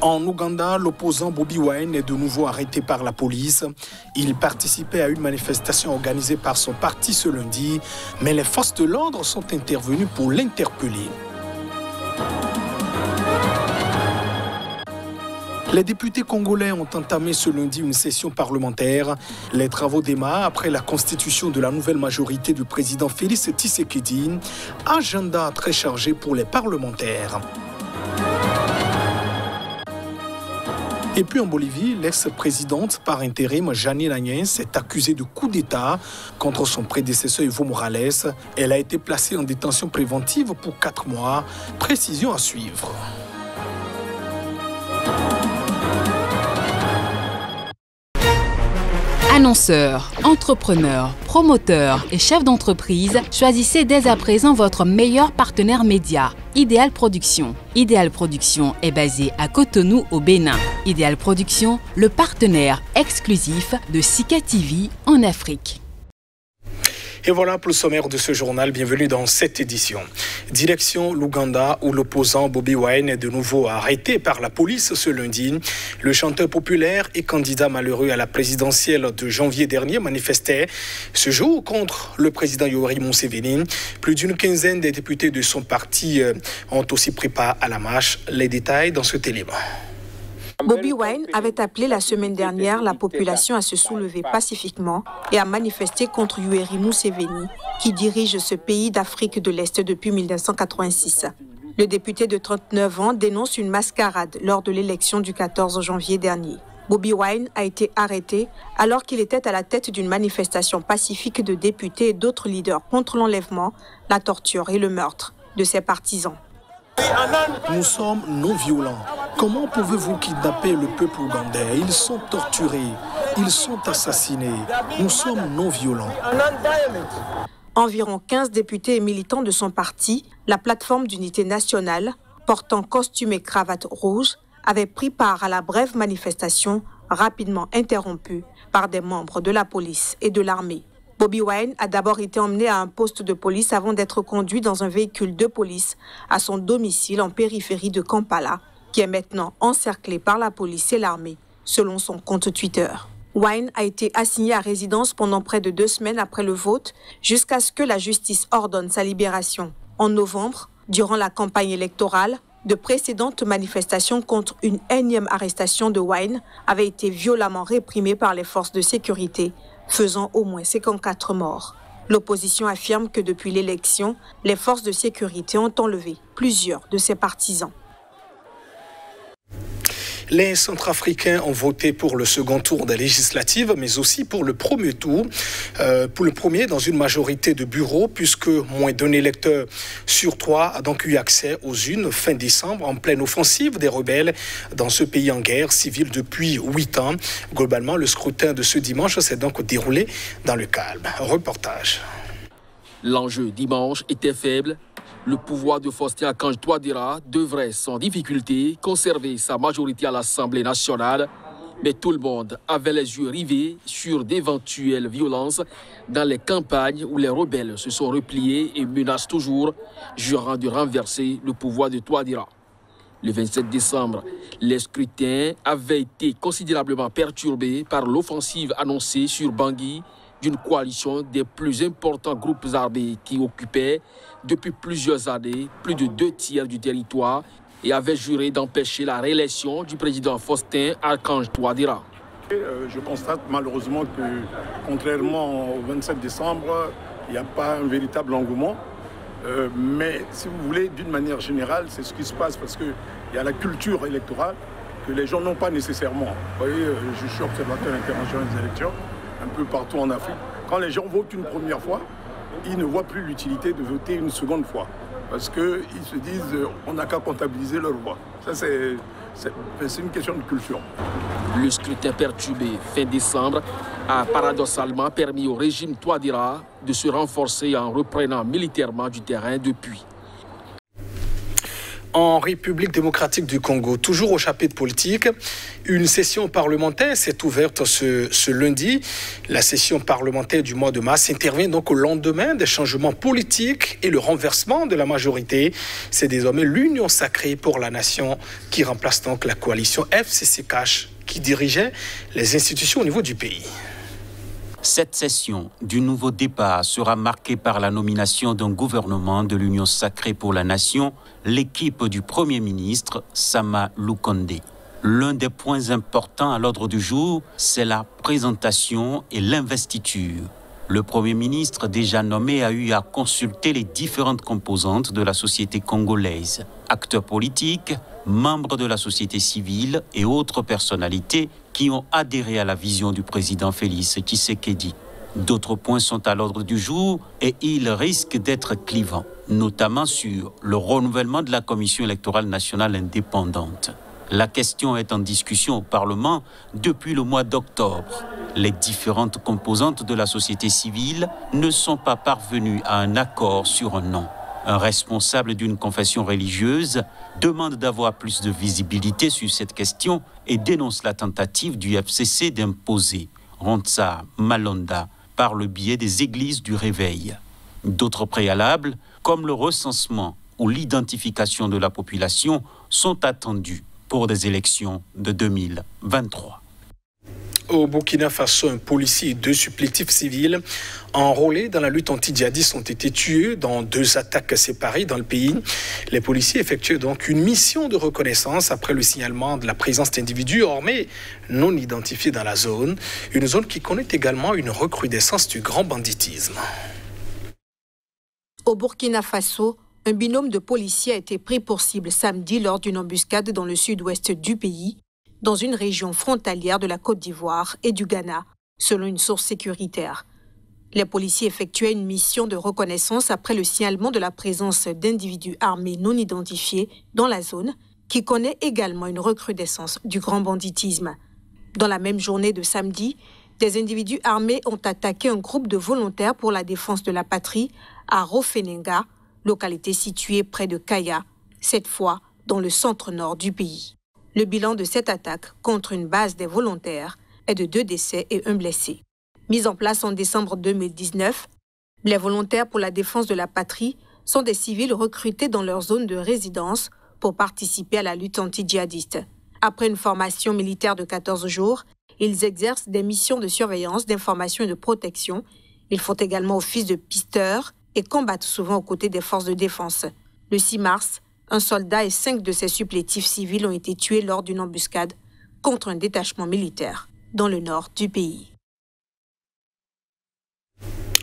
En Ouganda, l'opposant Bobby Wine est de nouveau arrêté par la police. Il participait à une manifestation organisée par son parti ce lundi, mais les forces de l'ordre sont intervenues pour l'interpeller. Les députés congolais ont entamé ce lundi une session parlementaire. Les travaux démarrent après la constitution de la nouvelle majorité du président Félix Tshisekedi. Agenda très chargé pour les parlementaires. Et puis en Bolivie, l'ex-présidente par intérim Janine Agnès est accusée de coup d'État contre son prédécesseur Evo Morales. Elle a été placée en détention préventive pour quatre mois. Précision à suivre. Annonceurs, entrepreneurs, promoteurs et chefs d'entreprise, choisissez dès à présent votre meilleur partenaire média, Idéal Production. Idéal Production est basé à Cotonou au Bénin. Idéal Production, le partenaire exclusif de Sika TV en Afrique. Et voilà pour le sommaire de ce journal. Bienvenue dans cette édition. Direction l'Ouganda où l'opposant Bobby Wine est de nouveau arrêté par la police ce lundi. Le chanteur populaire et candidat malheureux à la présidentielle de janvier dernier manifestait ce jour contre le président Yoweri Museveni. Plus d'une quinzaine des députés de son parti euh, ont aussi pris part à la marche. Les détails dans ce élément. Bobby Wine avait appelé la semaine dernière la population à se soulever pacifiquement et à manifester contre Yoweri Museveni, qui dirige ce pays d'Afrique de l'Est depuis 1986. Le député de 39 ans dénonce une mascarade lors de l'élection du 14 janvier dernier. Bobby Wine a été arrêté alors qu'il était à la tête d'une manifestation pacifique de députés et d'autres leaders contre l'enlèvement, la torture et le meurtre de ses partisans. Nous sommes non violents. Comment pouvez-vous kidnapper le peuple ougandais? Ils sont torturés, ils sont assassinés. Nous sommes non violents. Environ 15 députés et militants de son parti, la plateforme d'unité nationale, portant costume et cravate rouge, avaient pris part à la brève manifestation rapidement interrompue par des membres de la police et de l'armée. Bobby Wine a d'abord été emmené à un poste de police avant d'être conduit dans un véhicule de police à son domicile en périphérie de Kampala, qui est maintenant encerclé par la police et l'armée, selon son compte Twitter. Wine a été assigné à résidence pendant près de deux semaines après le vote, jusqu'à ce que la justice ordonne sa libération. En novembre, durant la campagne électorale, de précédentes manifestations contre une énième arrestation de Wine avaient été violemment réprimées par les forces de sécurité faisant au moins 54 morts. L'opposition affirme que depuis l'élection, les forces de sécurité ont enlevé plusieurs de ses partisans. Les Centrafricains ont voté pour le second tour des législatives, mais aussi pour le premier tour. Euh, pour le premier, dans une majorité de bureaux, puisque moins d'un électeur sur trois a donc eu accès aux unes fin décembre, en pleine offensive des rebelles dans ce pays en guerre civile depuis huit ans. Globalement, le scrutin de ce dimanche s'est donc déroulé dans le calme. Reportage. L'enjeu dimanche était faible le pouvoir de Faustin Akanj Touadéra devrait sans difficulté conserver sa majorité à l'Assemblée nationale, mais tout le monde avait les yeux rivés sur d'éventuelles violences dans les campagnes où les rebelles se sont repliés et menacent toujours, jurant de renverser le pouvoir de Touadéra. Le 27 décembre, les scrutins avaient été considérablement perturbés par l'offensive annoncée sur Bangui d'une coalition des plus importants groupes armés qui occupaient depuis plusieurs années plus de deux tiers du territoire et avait juré d'empêcher la réélection du président Faustin Archange Touadéra. Euh, je constate malheureusement que, contrairement au 27 décembre, il n'y a pas un véritable engouement. Euh, mais si vous voulez, d'une manière générale, c'est ce qui se passe parce qu'il y a la culture électorale que les gens n'ont pas nécessairement. Vous voyez, euh, je suis observateur international des élections un peu partout en Afrique. Quand les gens votent une première fois, ils ne voient plus l'utilité de voter une seconde fois. Parce qu'ils se disent, euh, on n'a qu'à comptabiliser leur voix. Ça, c'est une question de culture. Le scrutin perturbé fin décembre a paradoxalement permis au régime Touadéra de se renforcer en reprenant militairement du terrain depuis. En République démocratique du Congo, toujours au chapitre politique, une session parlementaire s'est ouverte ce, lundi. La session parlementaire du mois de mars intervient donc au lendemain des changements politiques et le renversement de la majorité. C'est désormais l'Union sacrée pour la nation qui remplace donc la coalition FCC-CACH qui dirigeait les institutions au niveau du pays. Cette session du nouveau départ sera marquée par la nomination d'un gouvernement de l'Union sacrée pour la nation, l'équipe du Premier ministre Sama Lukonde. L'un des points importants à l'ordre du jour, c'est la présentation et l'investiture. Le Premier ministre déjà nommé a eu à consulter les différentes composantes de la société congolaise, acteurs politiques, membres de la société civile et autres personnalités qui ont adhéré à la vision du président Félix Tshisekedi. D'autres points sont à l'ordre du jour et ils risquent d'être clivants, notamment sur le renouvellement de la Commission électorale nationale indépendante. La question est en discussion au Parlement depuis le mois d'octobre. Les différentes composantes de la société civile ne sont pas parvenues à un accord sur un nom. Un responsable d'une confession religieuse demande d'avoir plus de visibilité sur cette question et dénonce la tentative du FCC d'imposer Ronsa Malonda par le biais des églises du réveil. D'autres préalables, comme le recensement ou l'identification de la population, sont attendus pour des élections de 2023. Au Burkina Faso, un policier et deux supplétifs civils enrôlés dans la lutte anti-djihadiste ont été tués dans deux attaques séparées dans le pays. Les policiers effectuaient donc une mission de reconnaissance après le signalement de la présence d'individus armés non identifiés dans la zone, une zone qui connaît également une recrudescence du grand banditisme. Au Burkina Faso, un binôme de policiers a été pris pour cible samedi lors d'une embuscade dans le sud-ouest du pays, dans une région frontalière de la Côte d'Ivoire et du Ghana, selon une source sécuritaire. Les policiers effectuaient une mission de reconnaissance après le signalement de la présence d'individus armés non identifiés dans la zone, qui connaît également une recrudescence du grand banditisme. Dans la même journée de samedi, des individus armés ont attaqué un groupe de volontaires pour la défense de la patrie à Rofenenga, localité située près de Kaya, cette fois dans le centre-nord du pays. Le bilan de cette attaque contre une base des volontaires est de deux décès et un blessé. Mise en place en décembre 2019, les volontaires pour la défense de la patrie sont des civils recrutés dans leur zone de résidence pour participer à la lutte anti-djihadiste. Après une formation militaire de 14 jours, ils exercent des missions de surveillance, d'information et de protection. Ils font également office de pisteurs et combattent souvent aux côtés des forces de défense. Le 6 mars, un soldat et cinq de ses supplétifs civils ont été tués lors d'une embuscade contre un détachement militaire dans le nord du pays.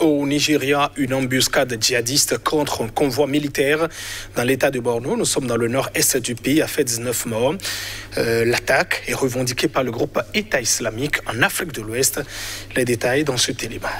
Au Nigeria, une embuscade djihadiste contre un convoi militaire dans l'état de Borno. Nous sommes dans le nord-est du pays, a fait 19 morts. Euh, L'attaque est revendiquée par le groupe État islamique en Afrique de l'Ouest. Les détails dans ce télébat.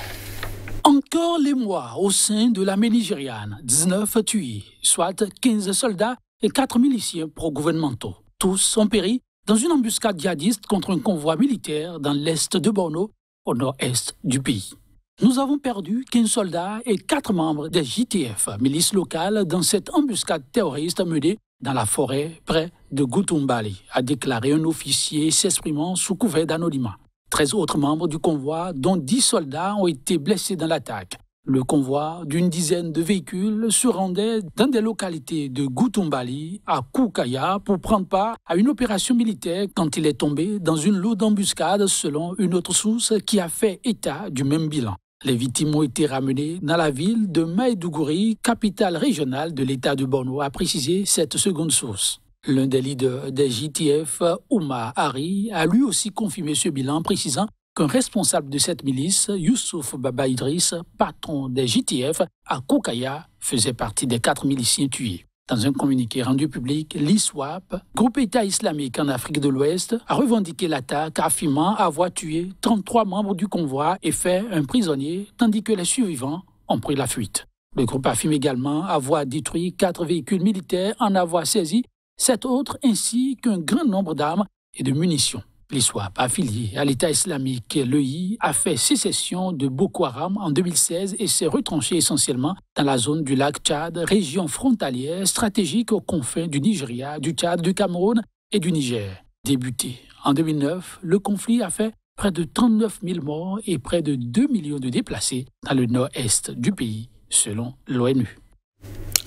Encore les mois au sein de l'armée nigériane, 19 tués, soit 15 soldats et 4 miliciens pro-gouvernementaux. Tous ont péri dans une embuscade djihadiste contre un convoi militaire dans l'est de Borno, au nord-est du pays. Nous avons perdu 15 soldats et 4 membres des JTF, milices locales, dans cette embuscade terroriste menée dans la forêt près de Gutumbali, a déclaré un officier s'exprimant sous couvert d'anonymat. 13 autres membres du convoi, dont 10 soldats, ont été blessés dans l'attaque. Le convoi d'une dizaine de véhicules se rendait dans des localités de Gutumbali à Koukaya pour prendre part à une opération militaire quand il est tombé dans une lourde embuscade selon une autre source qui a fait état du même bilan. Les victimes ont été ramenées dans la ville de Maïdougouri, capitale régionale de l'État de Borno, a précisé cette seconde source. L'un des leaders des JTF, Ouma Hari, a lui aussi confirmé ce bilan, précisant qu'un responsable de cette milice, Youssouf Baba Idriss, patron des JTF à Koukaya, faisait partie des quatre miliciens tués. Dans un communiqué rendu public, l'ISWAP, groupe État islamique en Afrique de l'Ouest, a revendiqué l'attaque, affirmant avoir tué 33 membres du convoi et fait un prisonnier, tandis que les survivants ont pris la fuite. Le groupe affirme également avoir détruit quatre véhicules militaires, en avoir saisi sept autres, ainsi qu'un grand nombre d'armes et de munitions. L'ISWAP, affilié à l'État islamique, l'EI, a fait sécession de Boko Haram en 2016 et s'est retranché essentiellement dans la zone du lac Tchad, région frontalière stratégique aux confins du Nigeria, du Tchad, du Cameroun et du Niger. Débuté en 2009, le conflit a fait près de 39 000 morts et près de 2 millions de déplacés dans le nord-est du pays, selon l'ONU.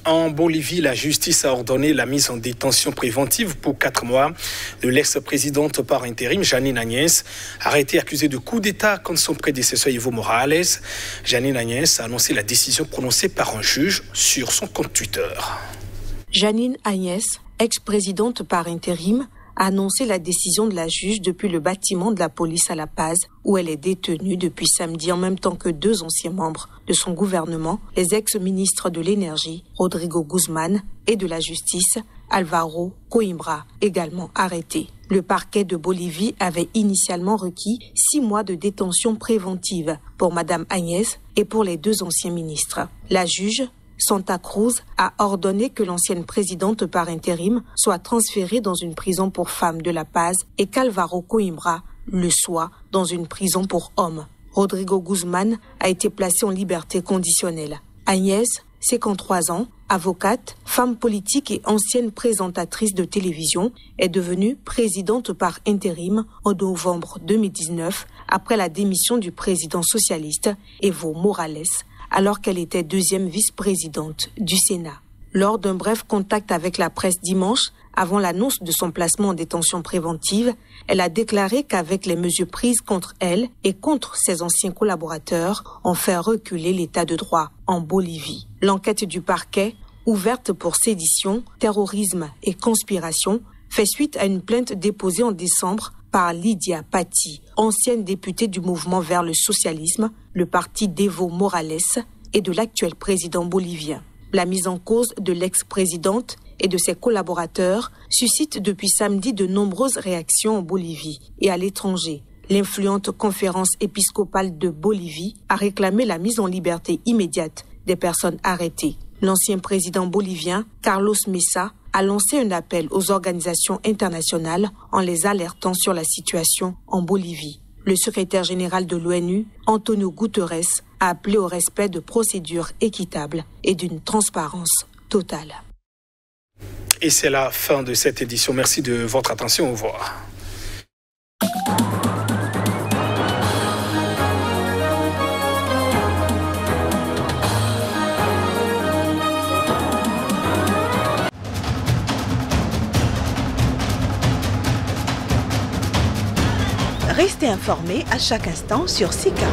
En Bolivie, la justice a ordonné la mise en détention préventive pour quatre mois de l'ex-présidente par intérim Janine Agnès, arrêtée accusée de coup d'État contre son prédécesseur Evo Morales. Janine Agnès a annoncé la décision prononcée par un juge sur son compte Twitter. Janine Agnès, ex-présidente par intérim, a annoncé la décision de la juge depuis le bâtiment de la police à La Paz, où elle est détenue depuis samedi en même temps que deux anciens membres de son gouvernement, les ex-ministres de l'énergie, Rodrigo Guzman, et de la justice, Alvaro Coimbra, également arrêté. Le parquet de Bolivie avait initialement requis six mois de détention préventive pour Madame Agnès et pour les deux anciens ministres. La juge Santa Cruz a ordonné que l'ancienne présidente par intérim soit transférée dans une prison pour femmes de La Paz et qu'Alvaro Coimbra le soit dans une prison pour hommes. Rodrigo Guzman a été placé en liberté conditionnelle. Agnès, 53 ans, avocate, femme politique et ancienne présentatrice de télévision, est devenue présidente par intérim en novembre 2019 après la démission du président socialiste Evo Morales alors qu'elle était deuxième vice-présidente du Sénat. Lors d'un bref contact avec la presse dimanche, avant l'annonce de son placement en détention préventive, elle a déclaré qu'avec les mesures prises contre elle et contre ses anciens collaborateurs, on fait reculer l'état de droit en Bolivie. L'enquête du parquet, ouverte pour sédition, terrorisme et conspiration, fait suite à une plainte déposée en décembre par Lydia Patti, ancienne députée du mouvement vers le socialisme, le parti d'Evo Morales et de l'actuel président bolivien. La mise en cause de l'ex-présidente et de ses collaborateurs suscite depuis samedi de nombreuses réactions en Bolivie et à l'étranger. L'influente conférence épiscopale de Bolivie a réclamé la mise en liberté immédiate des personnes arrêtées. L'ancien président bolivien, Carlos Mesa, a lancé un appel aux organisations internationales en les alertant sur la situation en Bolivie. Le secrétaire général de l'ONU, Antonio Guterres, a appelé au respect de procédures équitables et d'une transparence totale. Et c'est la fin de cette édition. Merci de votre attention. Au revoir. À chaque instant sur SICA.